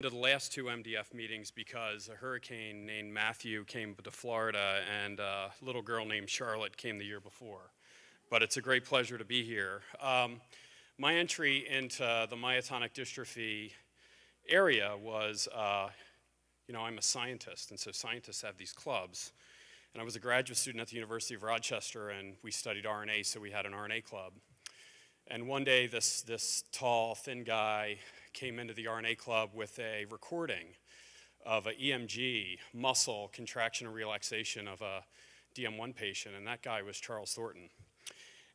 to the last two MDF meetings because a hurricane named Matthew came to Florida and a little girl named Charlotte came the year before. But it's a great pleasure to be here. Um, my entry into the myotonic dystrophy area was, uh, you know, I'm a scientist, and so scientists have these clubs. And I was a graduate student at the University of Rochester, and we studied RNA, so we had an RNA club. And one day, this, this tall, thin guy came into the RNA Club with a recording of an EMG muscle contraction and relaxation of a DM1 patient, and that guy was Charles Thornton.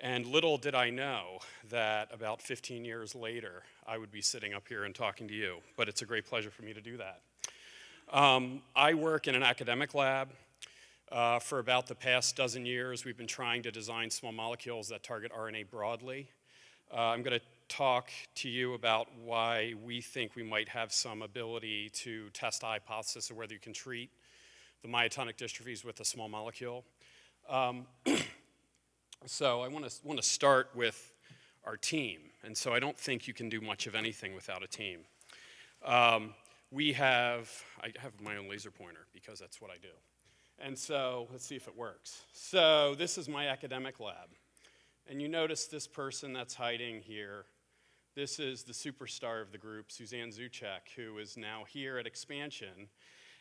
And little did I know that about 15 years later, I would be sitting up here and talking to you, but it's a great pleasure for me to do that. Um, I work in an academic lab. Uh, for about the past dozen years, we've been trying to design small molecules that target RNA broadly. Uh, I'm going to talk to you about why we think we might have some ability to test the hypothesis of whether you can treat the myotonic dystrophies with a small molecule. Um, so I want to want to start with our team, and so I don't think you can do much of anything without a team. Um, we have I have my own laser pointer because that's what I do, and so let's see if it works. So this is my academic lab. And you notice this person that's hiding here this is the superstar of the group, Suzanne Rzuczek, who is now here at Expansion.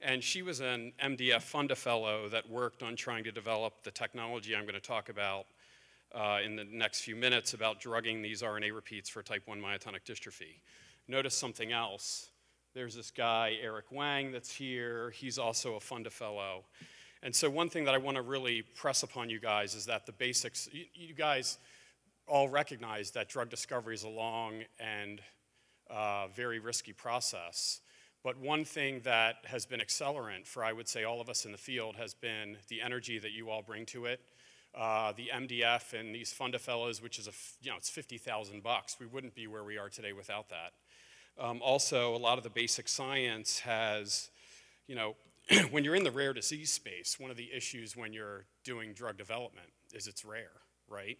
And she was an MDF Fund-A-Fellow that worked on trying to develop the technology I'm going to talk about uh, in the next few minutes about drugging these RNA repeats for type 1 myotonic dystrophy. Notice something else. There's this guy, Eric Wang, that's here. He's also a Fund-A-Fellow. And so, one thing that I want to really press upon you guys is that the basics, you, you guys, all recognize that drug discovery is a long and uh, very risky process. But one thing that has been accelerant for, I would say, all of us in the field has been the energy that you all bring to it. Uh, the MDF and these Fund-A-Fellows, which is a, you know, it's 50,000 bucks. We wouldn't be where we are today without that. Um, also, a lot of the basic science has, you know, when you're in the rare disease space, one of the issues when you're doing drug development is it's rare, right?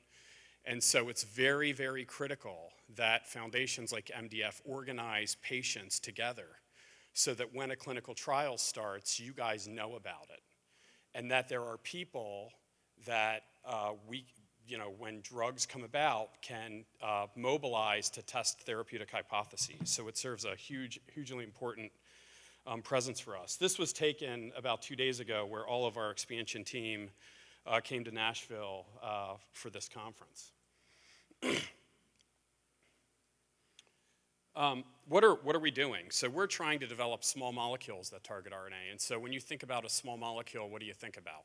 And so it's very, very critical that foundations like MDF organize patients together so that when a clinical trial starts, you guys know about it. And that there are people that uh, we, you know, when drugs come about, can uh, mobilize to test therapeutic hypotheses. So it serves a huge, hugely important um, presence for us. This was taken about two days ago, where all of our expansion team uh, came to Nashville uh, for this conference. um, what, are, what are we doing? So we're trying to develop small molecules that target RNA. And so when you think about a small molecule, what do you think about?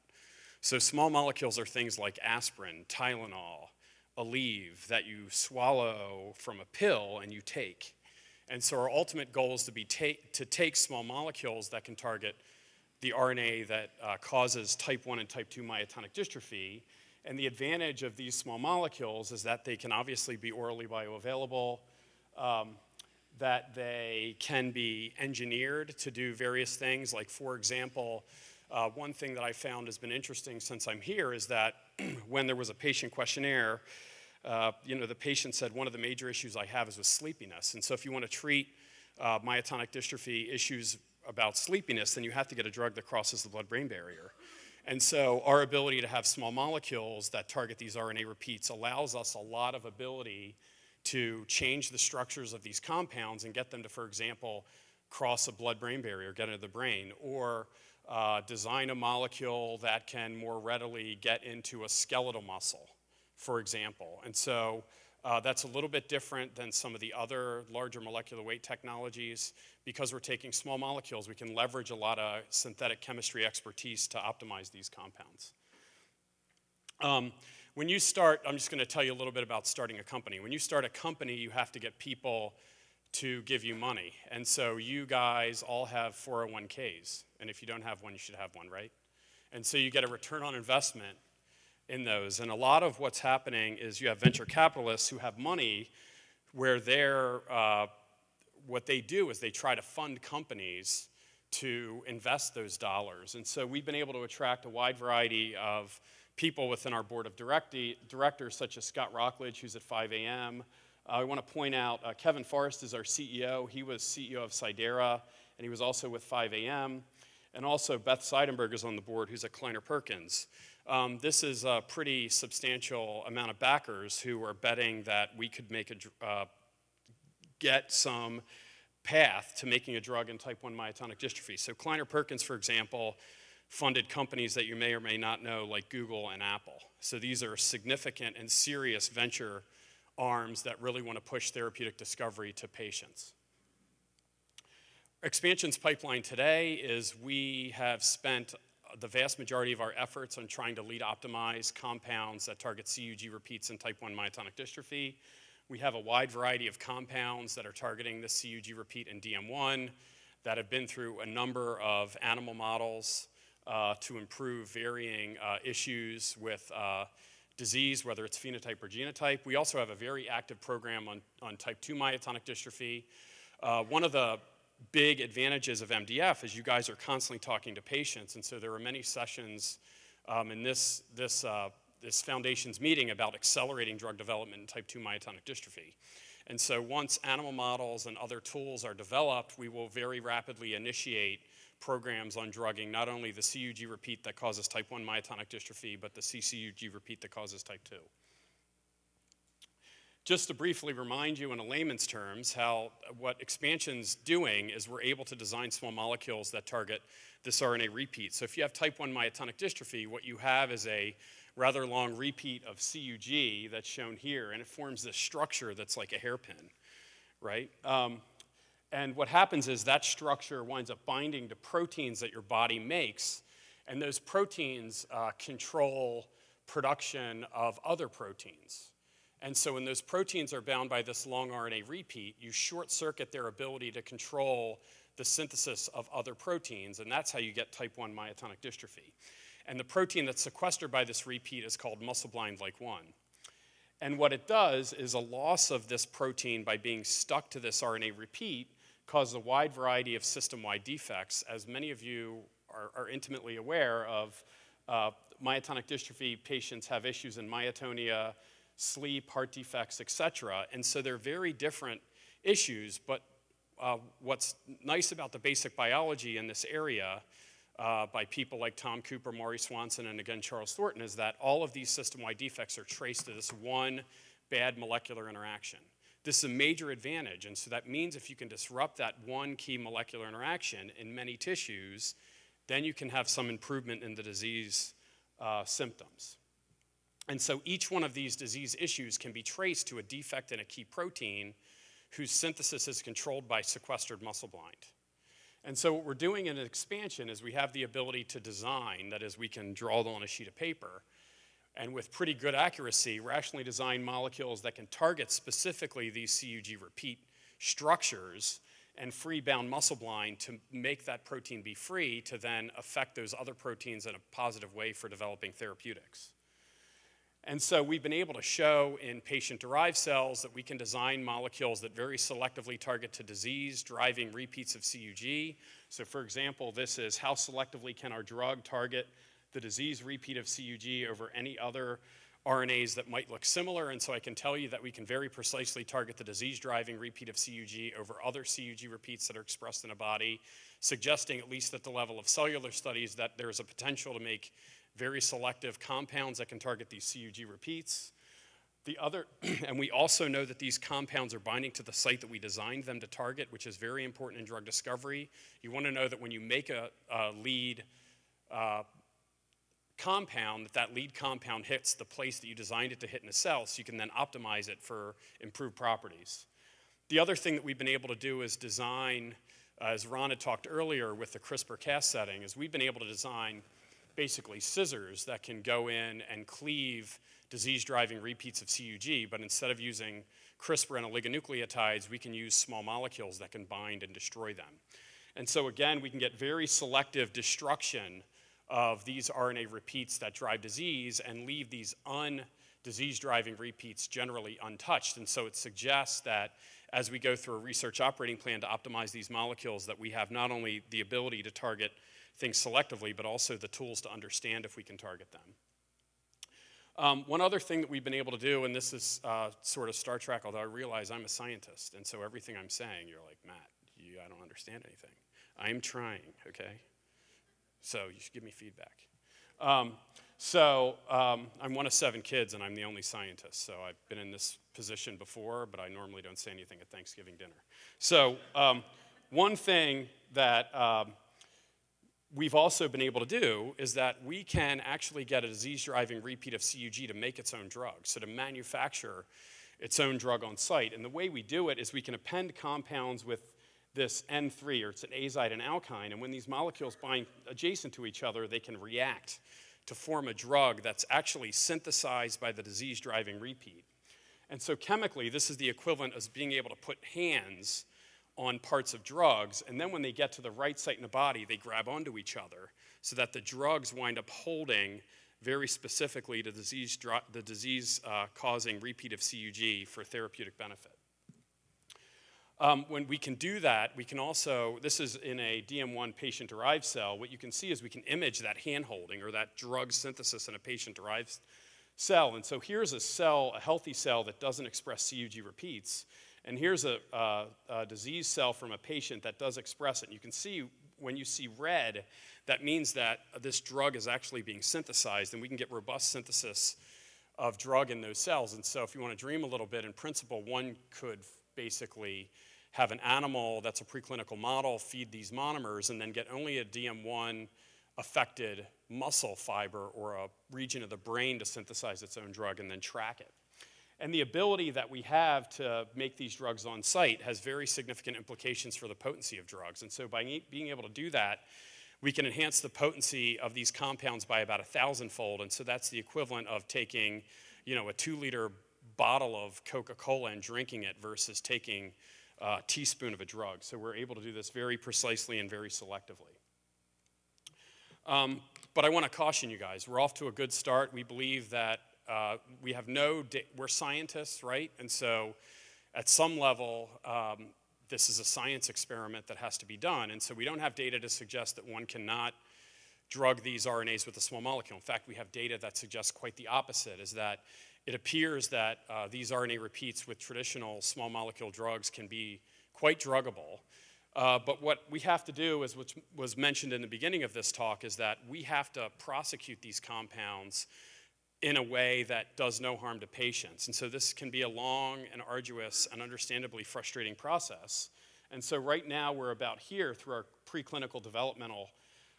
So small molecules are things like aspirin, Tylenol, Aleve that you swallow from a pill and you take. And so our ultimate goal is to, be ta- to take small molecules that can target the RNA that uh, causes type 1 and type 2 myotonic dystrophy. And the advantage of these small molecules is that they can obviously be orally bioavailable, um, that they can be engineered to do various things. Like, for example, uh, one thing that I found has been interesting since I'm here is that when there was a patient questionnaire, uh, you know, the patient said one of the major issues I have is with sleepiness. And so if you want to treat uh, myotonic dystrophy issues about sleepiness, then you have to get a drug that crosses the blood-brain barrier. And so our ability to have small molecules that target these RNA repeats allows us a lot of ability to change the structures of these compounds and get them to, for example, cross a blood-brain barrier, get into the brain, or uh, design a molecule that can more readily get into a skeletal muscle, for example. And so uh, that's a little bit different than some of the other larger molecular weight technologies. Because we're taking small molecules, we can leverage a lot of synthetic chemistry expertise to optimize these compounds. Um, when you start, I'm just going to tell you a little bit about starting a company. When you start a company, you have to get people to give you money. And so you guys all have 401ks. And if you don't have one, you should have one, right? And so you get a return on investment in those. And a lot of what's happening is you have venture capitalists who have money where they're, uh, what they do is they try to fund companies to invest those dollars. And so we've been able to attract a wide variety of people within our board of directors, such as Scott Rocklage, who's at 5AM, I want to point out uh, Kevin Forrest is our CEO. He was CEO of Cidara, and he was also with 5AM. And also Beth Seidenberg is on the board, who's at Kleiner Perkins. Um, this is a pretty substantial amount of backers who are betting that we could make a, uh, get some path to making a drug in type 1 myotonic dystrophy. So Kleiner Perkins, for example, funded companies that you may or may not know, like Google and Apple. So these are significant and serious venture arms that really want to push therapeutic discovery to patients. Expansion's pipeline today is we have spent the vast majority of our efforts on trying to lead optimize compounds that target CUG repeats in type 1 myotonic dystrophy. We have a wide variety of compounds that are targeting the CUG repeat in DM1 that have been through a number of animal models uh, to improve varying uh, issues with uh, disease, whether it's phenotype or genotype. We also have a very active program on, on type 2 myotonic dystrophy. Uh, one of the big advantages of MDF is you guys are constantly talking to patients, and so there are many sessions um, in this, this, uh, this foundation's meeting about accelerating drug development in type 2 myotonic dystrophy. And so once animal models and other tools are developed, we will very rapidly initiate programs on drugging not only the CUG repeat that causes type 1 myotonic dystrophy, but the CCUG repeat that causes type 2. Just to briefly remind you in a layman's terms how what expansion's doing is we're able to design small molecules that target this RNA repeat. So if you have type 1 myotonic dystrophy, what you have is a rather long repeat of CUG that's shown here, and it forms this structure that's like a hairpin, right? Um, and what happens is that structure winds up binding to proteins that your body makes, and those proteins uh, control production of other proteins. And so when those proteins are bound by this long RNA repeat, you short circuit their ability to control the synthesis of other proteins, and that's how you get type 1 myotonic dystrophy. And the protein that's sequestered by this repeat is called muscleblind like 1. And what it does is a loss of this protein by being stuck to this RNA repeat causes a wide variety of system-wide defects. As many of you are, are intimately aware of, uh, myotonic dystrophy patients have issues in myotonia, sleep, heart defects, etc. And so they're very different issues, but uh, what's nice about the basic biology in this area uh, by people like Tom Cooper, Maury Swanson, and again Charles Thornton is that all of these system-wide defects are traced to this one bad molecular interaction. This is a major advantage, and so that means if you can disrupt that one key molecular interaction in many tissues, then you can have some improvement in the disease uh, symptoms. And so each one of these disease issues can be traced to a defect in a key protein whose synthesis is controlled by sequestered muscleblind. And so what we're doing in an expansion is we have the ability to design, that is, we can draw on a sheet of paper, and with pretty good accuracy, rationally design molecules that can target specifically these CUG repeat structures and free bound muscleblind to make that protein be free to then affect those other proteins in a positive way for developing therapeutics. And so we've been able to show in patient-derived cells that we can design molecules that very selectively target to disease, driving repeats of CUG. So for example, this is how selectively can our drug target the disease repeat of CUG over any other RNAs that might look similar. And so I can tell you that we can very precisely target the disease driving repeat of CUG over other CUG repeats that are expressed in a body, suggesting, at least at the level of cellular studies, that there's a potential to make very selective compounds that can target these CUG repeats. The other, and we also know that these compounds are binding to the site that we designed them to target, which is very important in drug discovery. You want to know that when you make a, a lead uh, compound, that that lead compound hits the place that you designed it to hit in a cell, so you can then optimize it for improved properties. The other thing that we've been able to do is design, uh, as Ron had talked earlier with the CRISPR-Cas setting, is we've been able to design basically scissors that can go in and cleave disease-driving repeats of CUG, but instead of using CRISPR and oligonucleotides, we can use small molecules that can bind and destroy them. And so again, we can get very selective destruction of these RNA repeats that drive disease and leave these undisease driving repeats generally untouched. And so it suggests that as we go through a research operating plan to optimize these molecules, that we have not only the ability to target things selectively, but also the tools to understand if we can target them. Um, one other thing that we've been able to do, and this is uh, sort of Star Trek, although I realize I'm a scientist, and so everything I'm saying, you're like, Matt, you, I don't understand anything. I'm trying, okay? So you should give me feedback. Um, so um, I'm one of seven kids, and I'm the only scientist. So I've been in this position before, but I normally don't say anything at Thanksgiving dinner. So um, one thing that um, we've also been able to do is that we can actually get a disease-driving repeat of CUG to make its own drug, so to manufacture its own drug on site. And the way we do it is we can append compounds with this N3, or it's an azide and alkyne, and when these molecules bind adjacent to each other, they can react to form a drug that's actually synthesized by the disease driving repeat. And so, chemically, this is the equivalent of being able to put hands on parts of drugs, and then when they get to the right site in the body, they grab onto each other so that the drugs wind up holding very specifically to disease, the disease uh, causing repeat of CUG for therapeutic benefit. Um, when we can do that, we can also, this is in a DM1 patient derived cell, what you can see is we can image that hand holding or that drug synthesis in a patient derived cell. And so here's a cell, a healthy cell that doesn't express CUG repeats. And here's a, uh, a disease cell from a patient that does express it. You can see when you see red, that means that this drug is actually being synthesized, and we can get robust synthesis of drug in those cells. And so, if you want to dream a little bit, in principle, one could basically have an animal that's a preclinical model feed these monomers and then get only a DM1 affected muscle fiber or a region of the brain to synthesize its own drug and then track it. And the ability that we have to make these drugs on site has very significant implications for the potency of drugs. And so, by being able to do that, we can enhance the potency of these compounds by about a thousandfold. And so, that's the equivalent of taking, you know, a two liter bottle of Coca Cola and drinking it versus taking a teaspoon of a drug. So we're able to do this very precisely and very selectively. Um, but I want to caution you guys. We're off to a good start. We believe that uh, we have no, we're scientists, right? And so at some level, um, this is a science experiment that has to be done. And so we don't have data to suggest that one cannot drug these RNAs with a small molecule. In fact, we have data that suggests quite the opposite, is that it appears that uh, these RNA repeats with traditional small molecule drugs can be quite druggable. Uh, but what we have to do, is which was mentioned in the beginning of this talk, is that we have to prosecute these compounds in a way that does no harm to patients. And so this can be a long and arduous and understandably frustrating process. And so right now we're about here through our preclinical developmental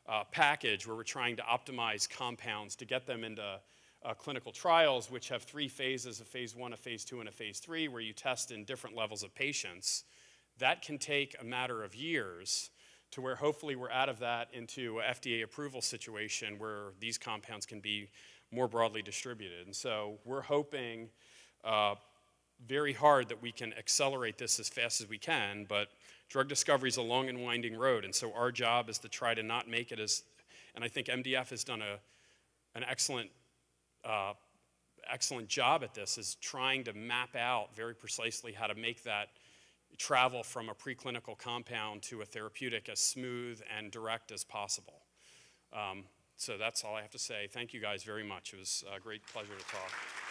uh, package where we're trying to optimize compounds to get them into uh, clinical trials, which have three phases a phase one, a phase two, and a phase three, where you test in different levels of patients. That can take a matter of years to where hopefully we're out of that into FDA approval situation where these compounds can be more broadly distributed. And so we're hoping uh, very hard that we can accelerate this as fast as we can, but drug discovery is a long and winding road. And so our job is to try to not make it as, and I think MDF has done a, an excellent uh, excellent job at this is trying to map out very precisely how to make that travel from a preclinical compound to a therapeutic as smooth and direct as possible. Um, so that's all I have to say. Thank you guys very much. It was a great pleasure to talk.